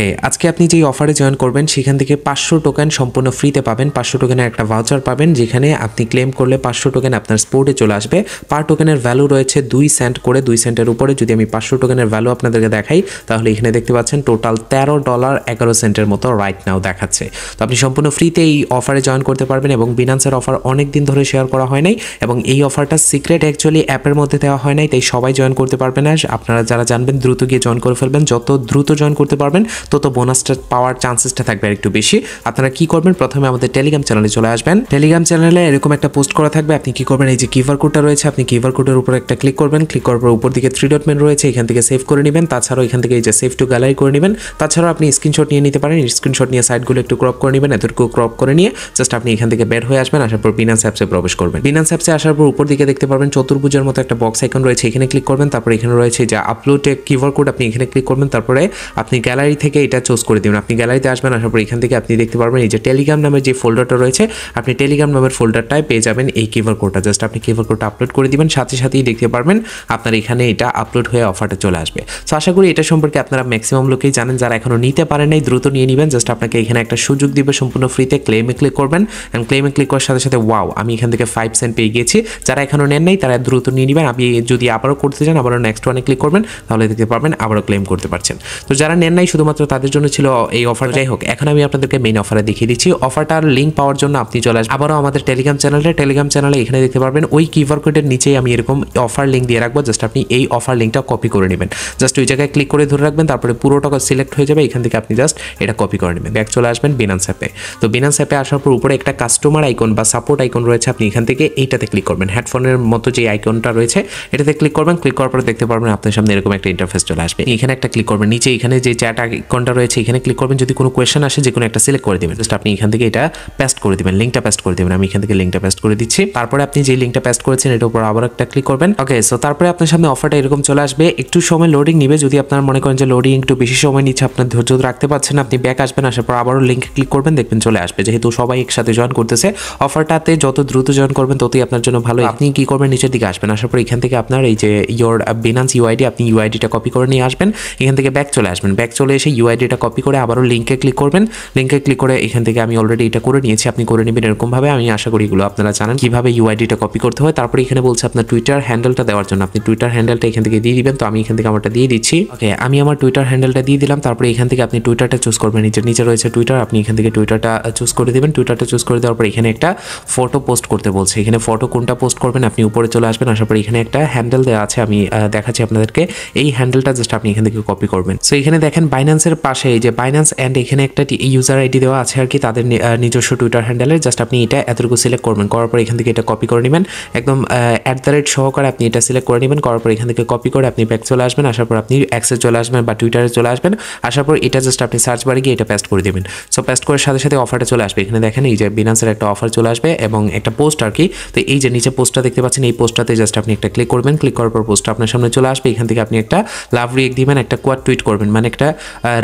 Okay, আজকে আপনি যেই অফারে জয়েন করবেন সেখান থেকে পাঁচশো টোকেন সম্পূর্ণ ফ্রিতে পাবেন। পাঁচশো টোকেনের একটা ভাউচার পাবেন যেখানে আপনি ক্লেম করলে পাঁচশো টোকেন আপনার স্পোর্টে চলে আসবে। পার টোকেনের ভ্যালু রয়েছে দুই সেন্ট করে দুই সেন্টের উপরে। যদি আমি পাঁচশো টোকেনের ভ্যালু আপনাদেরকে দেখাই তাহলে এখানে দেখতে পাচ্ছেন টোটাল তেরো ডলার এগারো সেন্টের মতো রাইট নাও দেখাচ্ছে। তো আপনি সম্পূর্ণ ফ্রিতে এই অফারে জয়েন করতে পারবেন এবং বিনান্সের অফার অনেক দিন ধরে শেয়ার করা হয় নাই এবং এই অফারটা সিক্রেট অ্যাকচুয়ালি অ্যাপের মধ্যে দেওয়া হয় নাই তাই সবাই জয়েন করতে পারবে না। আপনারা যারা জানবেন দ্রুত গিয়ে জয়েন করে ফেলবেন। যত দ্রুত জয়েন করতে পারবেন তত বোনাসটা পাওয়ার চান্সেসটা থাকবে আর একটু বেশি। আপনারা কি করবেন? প্রথমে আমাদের টেলিগ্রাম চ্যানেলে চলে আসবেন। টেলিগ্রাম চ্যানেলে এরকম একটা পোস্ট করা থাকবে। আপনি কি করবেন? এই যে কিভার কোডটা রয়েছে, আপনি কিভার কোডের উপর একটা ক্লিক করবেন। ক্লিক করার পর উপর দিকে থ্রি ডট রয়েছে, এখান থেকে সেভ করে নেবেন। তাছাড়াও এখান থেকে এই যে সেভ টু গ্যালারি করে নেবেন। তাছাড়াও আপনি স্ক্রিনশট নিয়ে নিতে পারেন। স্ক্রিনশট নিয়ে সাইডগুলো একটু ক্রপ করে নেবেন, এতটুকু ক্রপ করে নিয়ে জাস্ট আপনি এখান থেকে বের হয়ে আসবেন, আসার পর বিনান্স অ্যাপসে প্রবেশ করবেন। বিনান্স অ্যাপসে আসার পর উপর দিকে দেখতে পারবেন চতুর্ভুজের মতো একটা বক্স আইকন রয়েছে। এখানে ক্লিক করবেন, তারপর এখানে রয়েছে যে আপলোড কিউআর কোড আপনি এখানে ক্লিক করবেন। তারপরে আপনি গ্যালারি থেকে এটা চুজ করে দেবেন। আপনি গ্যালারিতে আসবেন, আসার পর এখান থেকে আপনি দেখতে পারবেন এই যে টেলিগ্রাম নামের যে ফোল্ডারটা রয়েছে, আপনি টেলিগ্রাম নামের ফোল্ডারটায় পেয়ে যাবেন এই কিভার কোডটা জাস্ট আপনি কিভার কোডটা আপলোড করে দিবেন, সাথে সাথেই দেখতে পারবেন আপনার এখানে এটা আপলোড হয়ে অফারটা চলে আসবে। তো আশা করি এটা সম্পর্কে আপনারা ম্যাক্সিমাম লোকেই জানেন, যারা এখনও নিতে পারেন নাই, দ্রুত নিয়ে নেবেন। জাস্ট আপনাকে এখানে একটা সুযোগ দিবে সম্পূর্ণ ফ্রিতে ক্লেমে ক্লিক করবেন। অ্যান্ড ক্লেমে ক্লিক করার সাথে সাথে ওয়াও আমি এখান থেকে ফাইভ সেন্ট পেয়ে গিয়েছি যারা এখনও নেন নাই, তারা দ্রুত নিয়ে নেবেন। আপনি যদি আবারও করতে চান, আবারও নেক্সট ওয়ানে ক্লিক করবেন, তাহলে দেখতে পারবেন, আবারও ক্লেম করতে পারছেন। তো যারা নেন নাই, শুধুমাত্র তাদের জন্য ছিল এই অফার যাই হোক, এখন আমি আপনাদেরকে মেইন অফারে দেখিয়ে দিচ্ছি। অফারটার লিঙ্ক পাওয়ার জন্য আপনি চলে আসবেন। আবারও আমাদের টেলিগ্রাম চ্যানেলে টেলিগ্রাম চ্যানেলে এখানে দেখতে পারবেন। ওই কিউআর কোডের নিচেই আমি এরকম অফার লিঙ্ক দিয়ে রাখব। জাস্ট আপনি এই অফার লিঙ্কটা কপি করে নেবেন। জাস্ট ওই জায়গায় ক্লিক করে ধরে রাখবেন, তারপরে পুরো টাকা সিলেক্ট হয়ে যাবে। এখান থেকে আপনি জাস্ট এটা কপি করে নেবেন। ব্যাক চলে আসবেন বিনান্স অ্যাপে তো বিনান্স অ্যাপে আসার পর উপরে একটা কাস্টমার আইকন বা সাপোর্ট আইকন রয়েছে, আপনি এখান থেকে এইটাতে ক্লিক করবেন। হেডফোনের মতো যে আইকনটা রয়েছে, এটাতে ক্লিক করবেন। ক্লিক করার পর দেখতে পারবেন আপনার সামনে এরকম একটা ইন্টারফেস চলে আসবে। এখানে একটা ক্লিক করবেন। নিচে এখানে যে চ্যাট আইকনটা রয়েছে, এখানে ক্লিক করবেন। যদি কোনো কোয়েশ্চেন আসে যে কোনো একটা সিলেক্ট করে দেবেন। জাস্ট আপনি এখান থেকে এটা পেস্ট করে দেবেন লিঙ্কটা পেস্ট করে দেবেন। আমি এখান থেকে লিঙ্কটা পেস্ট করে দিচ্ছি। তারপরে আপনি যে লিঙ্কটা পেস্ট করেছেন, এটার উপর আবার একটা ক্লিক করবেন। ওকে সো তারপরে আপনার সামনে অফারটা এরকম চলে আসবে। একটু সময় লোডিং নিবে। যদি আপনার মনে করেন যে লোডিং একটু বেশি সময় নিচ্ছে, আপনার ধৈর্য রাখতে পারছেন আপনি ব্যাক আসবেন, আসার পর আবারও লিঙ্ক ক্লিক করবেন, দেখবেন চলে আসবে। যেহেতু সবাই একসাথে জয়েন করতেছে অফারটাতে যত দ্রুত জয়েন করবেন, ততই আপনার জন্য ভালো। আপনি কি করবেন, নিচের দিকে আসবেন। আসার পর এখান থেকে আপনার এই যে ইয়োর বিনান্স ইউআইডি আপনি ইউআইডিটা কপি করে নিয়ে আসবেন। এখান থেকে ব্যাক চলে আসবেন। ব্যাক চলে এসে ইউআইডিটা কপি করে আবারও লিঙ্কে ক্লিক করবেন। লিঙ্কে ক্লিক করে এখান থেকে আমি অলরেডি এটা করে নিয়েছি। আপনি করে নেবেন এরকমভাবে আমি আশা করি এগুলো আপনারা জানেন কীভাবে ইউআইডিটা কপি করতে হয়। তারপরে এখানে বলছে আপনার টুইটার হ্যান্ডেলটা দেওয়ার জন্য। আপনি টুইটার হ্যান্ডেলটা এখান থেকে দিয়ে দিবেন। তো আমি এখান থেকে আমারটা দিয়ে দিচ্ছি। ওকে আমি আমার টুইটার হ্যান্ডেলটা দিয়ে দিলাম। তারপরে এখান থেকে আপনি টুইটারটা চুজ করবেন। নিচে নিচে রয়েছে টুইটার আপনি এখান থেকে টুইটারটা চুজ করে দেবেন। টুইটারটা চুজ করে দেওয়ার পর এখানে একটা ফটো পোস্ট করতে বলছে। এখানে ফটো কোনটা পোস্ট করবেন? আপনি উপরে চলে আসবেন। আসার পর এখানে একটা হ্যান্ডেল দেওয়া আছে। আমি দেখাচ্ছি আপনাদেরকে। এই হ্যান্ডেলটা জাস্ট আপনি এখান থেকে কপি করবেন। সো এখানে দেখেন বাইন্যান্সের পাশে এই যে বাইন্যান্স অ্যান্ড এখানে একটা ইউজার আইডি দেওয়া আছে আর কি, তাদের নিজস্ব টুইটার হ্যান্ডেলের জাস্ট আপনি এটা এতটুকু সিলেক্ট করবেন। করার পর এখান থেকে এটা কপি করে নেবেন। একদম অ্যাট দ্য রেট সহকারে আপনি এটা সিলেক্ট করে নেবেন। করার পর এখান থেকে কপি করে আপনি ব্যাক চলে আসবেন। আসার পর আপনি অ্যাক্সে চলে আসবেন বা টুইটারে চলে আসবেন। আসার পর এটা জাস্ট আপনি সার্চ বারে গিয়ে এটা পেস্ট করে দেবেন। সো পেস্ট করার সাথে সাথে অফারটা চলে আসবে। এখানে দেখেন এই যে বিনান্সের একটা অফার চলে আসবে এবং একটা পোস্ট আর কি। তো এই যে নিচে পোস্টটা দেখতে পাচ্ছেন, এই পোস্টটাতে জাস্ট আপনি একটা ক্লিক করবেন। ক্লিক করার পর পোস্টটা আপনার সামনে চলে আসবে। এখান থেকে আপনি একটা লাভ রিয়েক্ট দিবেন, একটা কোয়াড টুইট করবেন। মানে একটা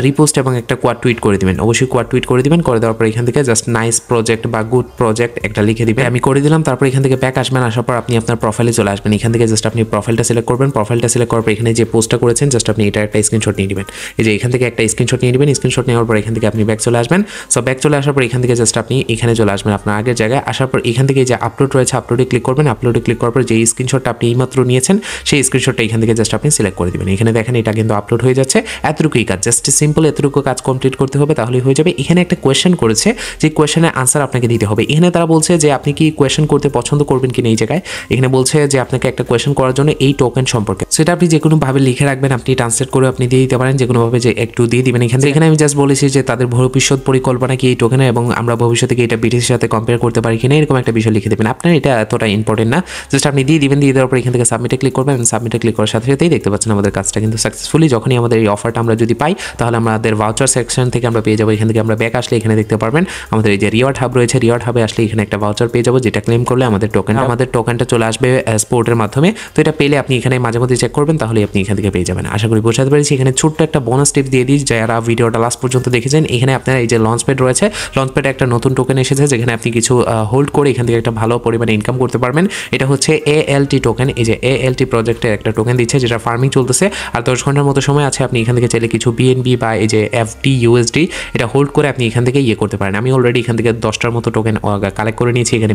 রিপোস্ট এবং একটা কোয়াড টুইট করে দিবেন। অবশ্যই কোয়াড টুইট করে দিবেন, করে দেওয়ার পর এখান থেকে জাস্ট নাইস প্রজেক্ট বা গুড প্রজেক্ট একটা লিখে দিবেন। আমি করে দিলাম, তারপর এখান থেকে ব্যাক আসবেন, আসার পর আপনি আপনার প্রোফাইলে চলে আসবেন। এখান থেকে জাস্ট আপনি প্রোফাইলটা সিলেক্ট করবেন প্রোফাইলটা সিলেক্ট করার পর এখানে যে পোস্টটা করেছেন জাস্ট আপনি এটা একটা স্ক্রিনশট নিয়ে নেবেন। এই যে এখান থেকে একটা স্ক্রিনশট নিয়ে নেবেন স্ক্রিনশট নেওয়ার পর এখান থেকে আপনি ব্যাক চলে আসবেন। সো ব্যাক চলে আসার পর এখান থেকে জাস্ট আপনি এখানে চলে আসবেন আপনার আগের জায়গায়। আসার পর এখান থেকে যে আপলোড রয়েছে আপলোডে ক্লিক করবেন। আপলোডে ক্লিক করার পর যে স্ক্রিনশটটা আপনি এইমাত্র নিয়েছেন, সেই স্ক্রিনশটটা এখান থেকে জাস্ট আপনি সিলেক্ট করে দিবেন। এখানে দেখেন এটা কিন্তু আপলোড হয়ে যাচ্ছে। এতটুকুই কাজ জাস্ট সিম্পল এতটুকু কাজ কমপ্লিট করতে হবে তাহলে হয়ে যাবে। এখানে একটা কোয়েশ্চেন করেছে, যে কোয়েশ্চেনের আনসার আপনাকে দিতে হবে। এখানে তারা বলছে যে, আপনি কি কোয়েশ্চেন করতে পছন্দ করবেন কিনা এই জায়গায়? এখানে বলছে যে, আপনাকে একটা কোয়েশ্চেন করার জন্য এই টোকেন সম্পর্কে। সেটা আপনি যে কোনো ভাবে লিখে রাখবেন, আপনি ট্রান্সলেট করে আপনি দিয়ে দিতে পারেন যে কোনো ভাবে যে একটু দিয়ে দিবেন এখানে এখানে আমি জাস্ট বলেছি যে, তাদের ভবিষ্যৎ পরিকল্পনা কি এই টোকেনে এবং আমরা ভবিষ্যতে কি এটা ব্রিটিশের সাথে কম্পেয়ার করতে পারি কিনা, এরকম একটা বিষয় লিখে দেবেন। আপনার এটা এতটা ইম্পর্টেন্ট না। জাস্ট আপনি দিয়ে দিবেন, দিয়ে দেওয়ার পর এখান থেকে সাবমিটে ক্লিক করবেন সাবমিটে ক্লিক করার সাথে সাথেই দেখতে পাচ্ছেন আমাদের কাজটা কিন্তু সাকসেসফুলি যখনই আমাদের এই অফারটা আমরা যদি পাই, তাহলে আমাদের ভাউচার সেকশন থেকে আমরা পেয়ে যাব। এখান থেকে আমরা ব্যাক আসলে এখানে দেখতে পারবেন আমাদের এই যে রিওয়ার্ড হাব রয়েছে রিওয়ার্ড হাবে আসলে এখানে একটা ভাউচার পেয়ে যাব যেটা ক্লেম করলে আমাদের টোকেন আমাদের টোকেনটা চলে আসবে স্পোর্টের মাধ্যমে। তো এটা পেলে আপনি এখানে মাঝে মধ্যে চেক করবেন তাহলে আপনি এখান থেকে পেয়ে যাবেন। আশা করি বোঝাতে পেরেছি। এখানে ছোট্ট একটা বোনাস টিপ দিয়ে দিই যারা ভিডিওটা লাস্ট পর্যন্ত দেখেছেন এখানে আপনার এই যে লঞ্চ প্যাড রয়েছে লঞ্চ প্যাডে একটা নতুন টোকেন এসেছে যেখানে আপনি কিছু হোল্ড করে এখান থেকে একটা ভালো পরিমাণে ইনকাম করতে পারবেন। এটা হচ্ছে এ এল টি টোকেন এই যে এ এল টি প্রজেক্টের একটা টোকেন দিচ্ছে যেটা ফার্মিং চলতেছে। আর দশ ঘণ্টার মতো সময় আছে আপনি এখান থেকে চাইলে কিছু বিএনবি বা বা এই যে এফ এফডি ইউএসডি এটা হোল্ড করে আপনি এখান থেকে ইয়ে করতে পারেন। আমি অলরেডি এখান থেকে দশটার মতো টোকেন কালেক্ট করে নিয়েছি। এখানে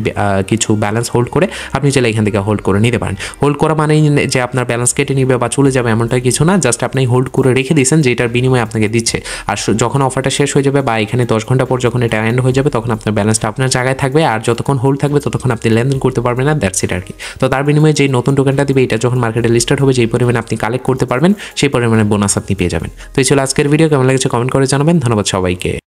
কিছু ব্যালেন্স হোল্ড করে আপনি চাইলে এখান থেকে হোল্ড করে নিতে পারেন। হোল্ড করা মানেই যে আপনার ব্যালেন্স কেটে নিবে বা চলে যাবে এমনটা কিছু না জাস্ট আপনি হোল্ড করে রেখে দিয়েছেন যেটার বিনিময়ে আপনাকে দিচ্ছে। আর যখন অফারটা শেষ হয়ে যাবে বা এখানে দশ ঘণ্টা পর যখন এটা এন্ড হয়ে যাবে, তখন আপনার ব্যালেন্সটা আপনার জায়গায় থাকবে। আর যতক্ষণ হোল্ড থাকবে, ততক্ষণ আপনি লেনদেন করতে পারবেন না দ্যাটস ইট আর কি তো তার বিনিময়ে যেই নতুন টোকেনটা দিবে, এটা যখন মার্কেটে লিস্টেড হবে, যেই পরিমাণে আপনি কালেক্ট করতে পারবেন, সেই পরিমাণে বোনাস আপনি পেয়ে যাবেন। তো এই ছিল আজকের ভিডিও কেমন লেগেছে কমেন্ট করে জানাবেন। ধন্যবাদ সবাইকে।